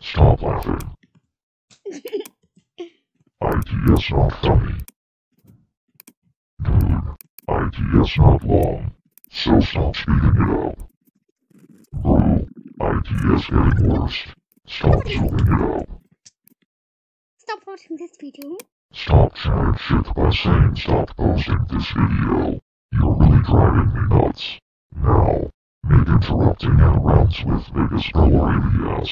Stop laughing. ITS not funny. Dude, ITS not long. So stop speeding it up. Bro, ITS getting worse. Stop zooming it up. Stop watching this video. Stop chatting shit by saying stop posting this video. You're really driving me nuts. Interrupting and rounds with go alias.